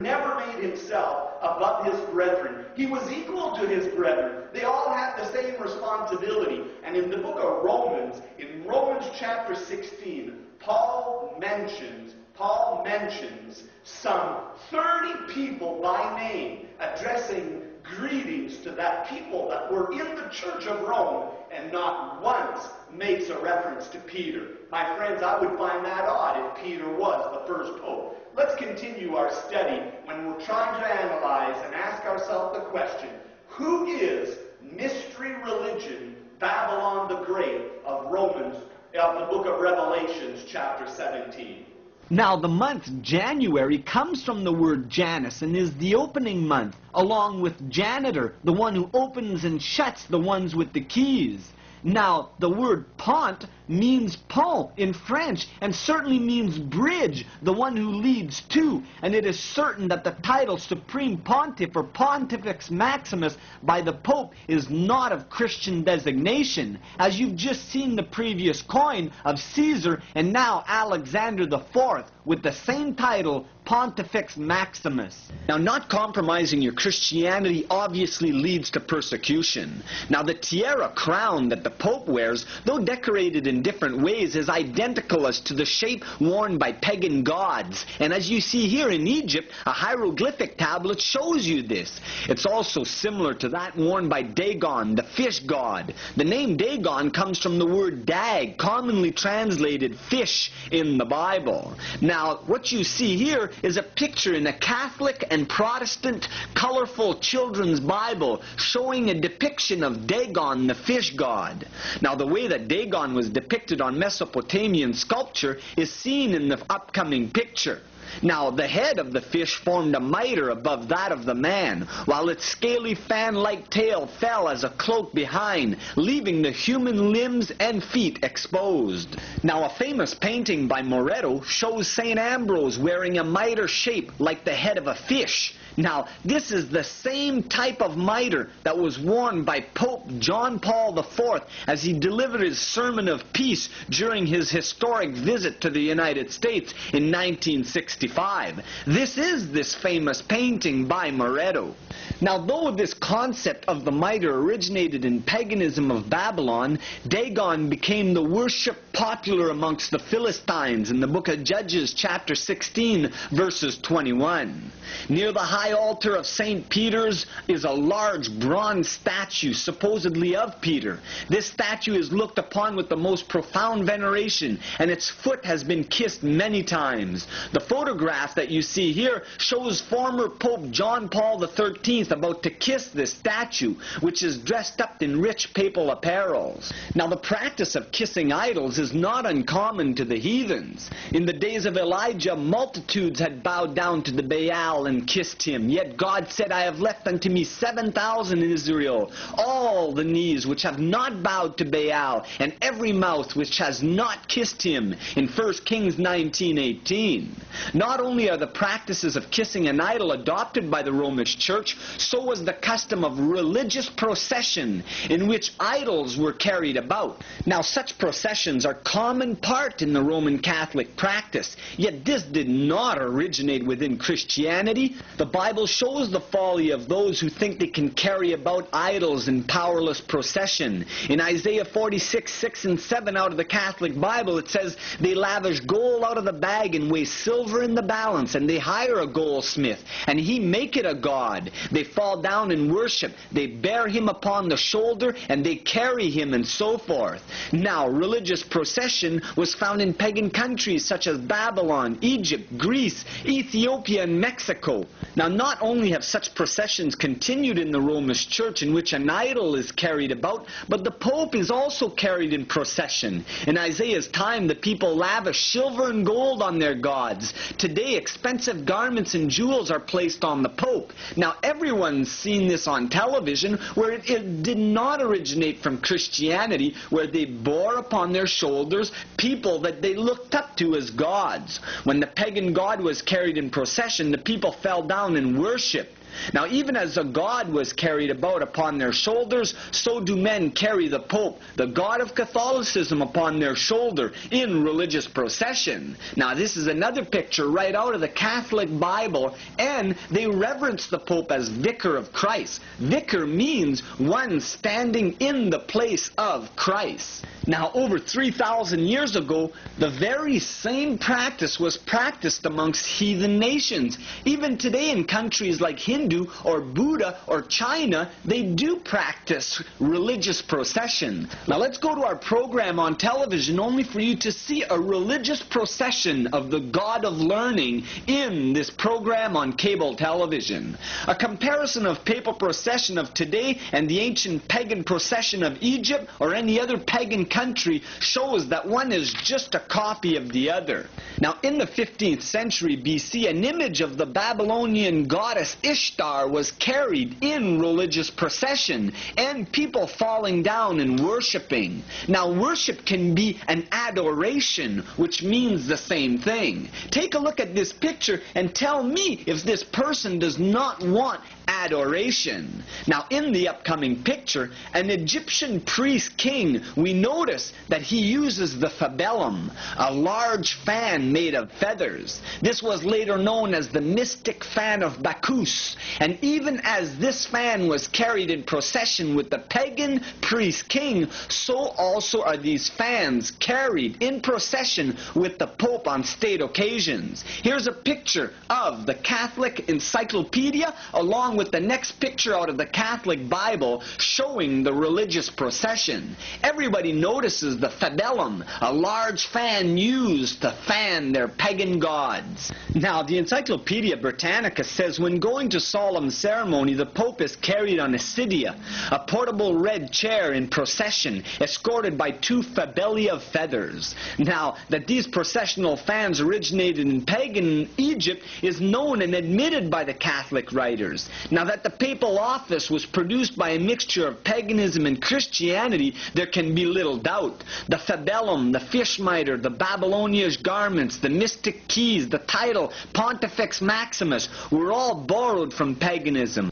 never made himself above his brethren. He was equal to his brethren. They all had the same responsibility. And in the book of Romans, in Romans chapter 16, Paul mentions, Paul mentions some 30 people by name addressing greetings to that people that were in the church of Rome and not once makes a reference to Peter. My friends, I would find that odd if Peter was the first pope. Let's continue our study when we're trying to analyze and ask ourselves the question, who is mystery religion Babylon the Great of Romans, of the book of Revelations, chapter 17? Now, the month January comes from the word Janus and is the opening month, along with janitor, the one who opens and shuts the ones with the keys. Now, the word pont means pont in French and certainly means bridge, the one who leads to. And it is certain that the title Supreme Pontiff or Pontifex Maximus by the Pope is not of Christian designation, as you've just seen the previous coin of Caesar and now Alexander IV with the same title, Pontifex Maximus. Now, not compromising your Christianity obviously leads to persecution. Now, the tiara crown that the Pope wears, though decorated in different ways, is identical as to the shape worn by pagan gods. And as you see here in Egypt, a hieroglyphic tablet shows you this. It's also similar to that worn by Dagon, the fish god. The name Dagon comes from the word dag, commonly translated fish in the Bible. Now, what you see here is a picture in a Catholic and Protestant colorful children's Bible showing a depiction of Dagon, the fish god. Now, the way that Dagon was depicted on Mesopotamian sculpture is seen in the upcoming picture. Now, the head of the fish formed a mitre above that of the man, while its scaly fan-like tail fell as a cloak behind, leaving the human limbs and feet exposed. Now, a famous painting by Moretto shows St. Ambrose wearing a mitre shaped like the head of a fish. Now, this is the same type of mitre that was worn by Pope John Paul IV as he delivered his sermon of peace during his historic visit to the United States in 1965. This is this famous painting by Moretto. Now, though this concept of the mitre originated in paganism of Babylon, Dagon became the worship popular amongst the Philistines in the book of Judges, chapter 16, verses 21. Near the high altar of St. Peter's is a large bronze statue, supposedly of Peter. This statue is looked upon with the most profound veneration, and its foot has been kissed many times. The photograph that you see here shows former Pope John Paul XIII about to kiss this statue, which is dressed up in rich papal apparels. Now, the practice of kissing idols is not uncommon to the heathens. In the days of Elijah, multitudes had bowed down to the Baal and kissed him. Yet God said, I have left unto me 7,000 in Israel, all the knees which have not bowed to Baal, and every mouth which has not kissed him, in 1 Kings 19.18. Not only are the practices of kissing an idol adopted by the Roman Church, so was the custom of religious procession in which idols were carried about. Now, such processions are common part in the Roman Catholic practice, yet this did not originate within Christianity. The Bible shows the folly of those who think they can carry about idols in powerless procession. In Isaiah 46, 6 and 7 out of the Catholic Bible, it says, They lavish gold out of the bag and weigh silver in the balance, and they hire a goldsmith, and he make it a god. They fall down and worship. They bear him upon the shoulder, and they carry him, and so forth. Now, religious procession was found in pagan countries such as Babylon, Egypt, Greece, Ethiopia, and Mexico. Now, not only have such processions continued in the Roman Church in which an idol is carried about, but the Pope is also carried in procession. In Isaiah's time, the people lavish silver and gold on their gods. Today, expensive garments and jewels are placed on the Pope. Now, everyone's seen this on television where it, it did not originate from Christianity, where they bore upon their shoulders people that they looked up to as gods. When the pagan god was carried in procession, the people fell down and worshipped. Now, even as a god was carried about upon their shoulders, so do men carry the Pope, the god of Catholicism, upon their shoulder in religious procession. Now, this is another picture right out of the Catholic Bible, and they reverence the Pope as Vicar of Christ. Vicar means one standing in the place of Christ. Now, over 3,000 years ago, the very same practice was practiced amongst heathen nations. Even today in countries like Hindu or Buddha or China, they do practice religious procession. Now, let's go to our program on television only for you to see a religious procession of the God of Learning in this program on cable television. A comparison of papal procession of today and the ancient pagan procession of Egypt or any other pagan country shows that one is just a copy of the other. Now, in the 15th century BC, an image of the Babylonian goddess Ishtar was carried in religious procession, and people falling down and worshiping. Now, worship can be an adoration, which means the same thing. Take a look at this picture and tell me if this person does not want adoration. Now, in the upcoming picture, an Egyptian priest king, we notice that he uses the flabellum, a large fan made of feathers. This was later known as the mystic fan of Bacchus. And even as this fan was carried in procession with the pagan priest king, so also are these fans carried in procession with the Pope on state occasions. Here's a picture of the Catholic Encyclopedia along with the next picture out of the Catholic Bible showing the religious procession. Everybody notices the flabellum, a large fan used to fan their pagan gods. Now, the Encyclopedia Britannica says when going to solemn ceremony, the Pope is carried on a sedia, a portable red chair in procession, escorted by two fabellae of feathers. Now, that these processional fans originated in pagan Egypt is known and admitted by the Catholic writers. Now that the papal office was produced by a mixture of paganism and Christianity, there can be little doubt. The flabellum, the fish mitre, the Babylonian garments, the mystic keys, the title Pontifex Maximus were all borrowed from paganism.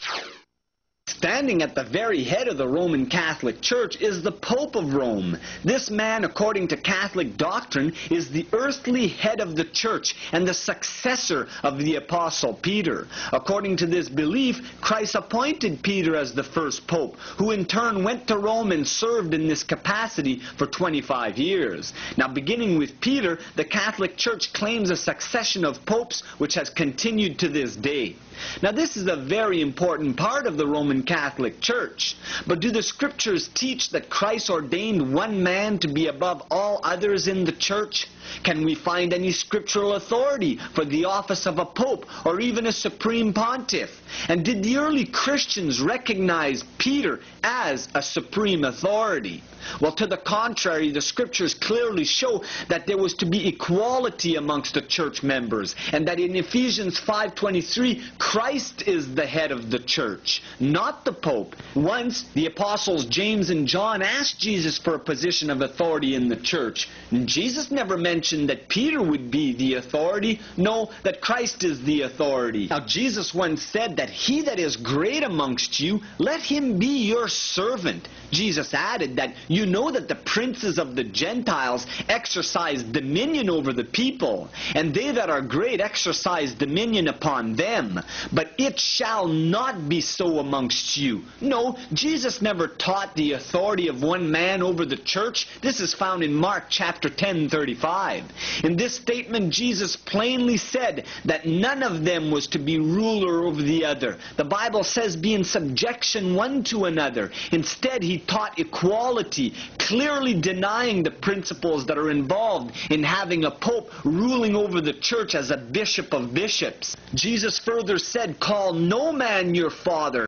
Standing at the very head of the Roman Catholic Church is the Pope of Rome. This man, according to Catholic doctrine, is the earthly head of the Church and the successor of the Apostle Peter. According to this belief, Christ appointed Peter as the first Pope, who in turn went to Rome and served in this capacity for 25 years. Now, beginning with Peter, the Catholic Church claims a succession of popes which has continued to this day. Now, this is a very important part of the Roman Catholic Church. But do the scriptures teach that Christ ordained one man to be above all others in the church? Can we find any scriptural authority for the office of a pope or even a supreme pontiff? And did the early Christians recognize Peter as a supreme authority? Well, to the contrary, the scriptures clearly show that there was to be equality amongst the church members, and that in Ephesians 5:23, Christ is the head of the church, not the pope. Once the apostles James and John asked Jesus for a position of authority in the church. And Jesus never mentioned that Peter would be the authority, no, that Christ is the authority. Now, Jesus once said that he that is great amongst you, let him be your servant. Jesus added that you know that the princes of the Gentiles exercise dominion over the people, and they that are great exercise dominion upon them. But it shall not be so amongst you. No, Jesus never taught the authority of one man over the church. This is found in Mark chapter 10, 35. In this statement, Jesus plainly said that none of them was to be ruler over the other. The Bible says, be in subjection one to another. Instead, he taught equality, clearly denying the principles that are involved in having a pope ruling over the church as a bishop of bishops. Jesus further said, Call no man your father,